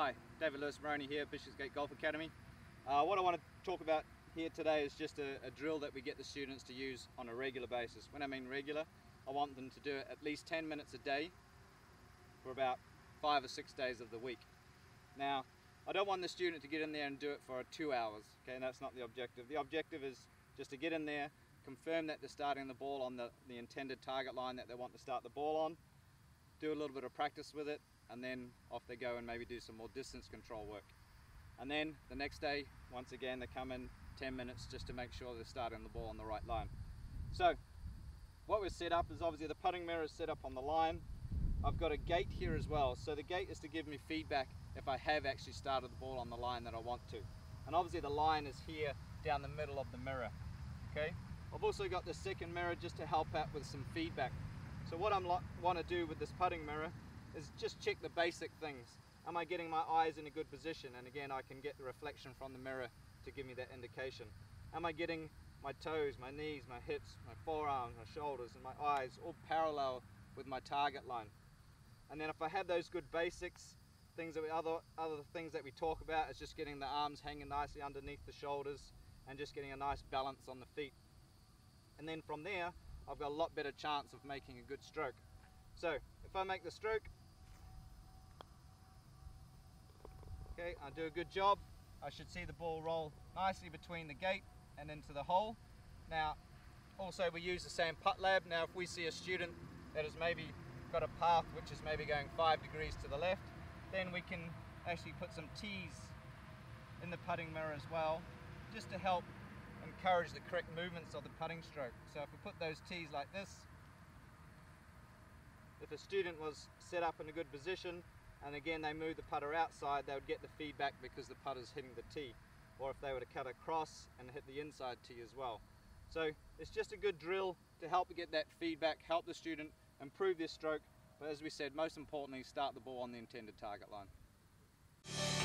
Hi, David Louys-Moroney here, Bishops Gate Golf Academy. Uh, what I want to talk about here today is just a, a, drill that we get the students to use on a regular basis. When I mean regular, I want them to do it at least 10 minutes a day for about five or six days of the week. Now, I don't want the student to get in there and do it for two hours, okay, and that's not the objective. The objective is just to get in there, confirm that they're starting the ball on the, the intended target line that they want to start the ball on, do a little bit of practice with it, and then off they go and maybe do some more distance control work. And then the next day, once again, they come in 10 minutes just to make sure they're starting the ball on the right line. So what we've set up is obviously the putting mirror is set up on the line. I've got a gate here as well. So the gate is to give me feedback if I have actually started the ball on the line that I want to. And obviously the line is here down the middle of the mirror. Okay. I've also got the second mirror just to help out with some feedback. So what I want to do with this putting mirror is just check the basic things. Am I getting my eyes in a good position? And again, I can get the reflection from the mirror to give me that indication. Am I getting my toes, my knees, my hips, my forearms, my shoulders, and my eyes all parallel with my target line? And then if I have those good basics, things that we, other, other things that we talk about is just getting the arms hanging nicely underneath the shoulders and just getting a nice balance on the feet. And then from there, I've got a lot better chance of making a good stroke. So if I make the stroke, okay, I do a good job, I should see the ball roll nicely between the gate and into the hole. Now, also we use the SAM PuttLab. Now if we see a student that has maybe got a path which is maybe going five degrees to the left, then we can actually put some tees in the putting mirror as well, just to help encourage the correct movements of the putting stroke. So if we put those tees like this, if a student was set up in a good position and again they move the putter outside, they would get the feedback because the putter's hitting the tee. Or if they were to cut across and hit the inside tee as well. So it's just a good drill to help get that feedback, help the student improve their stroke, but as we said, most importantly, start the ball on the intended target line.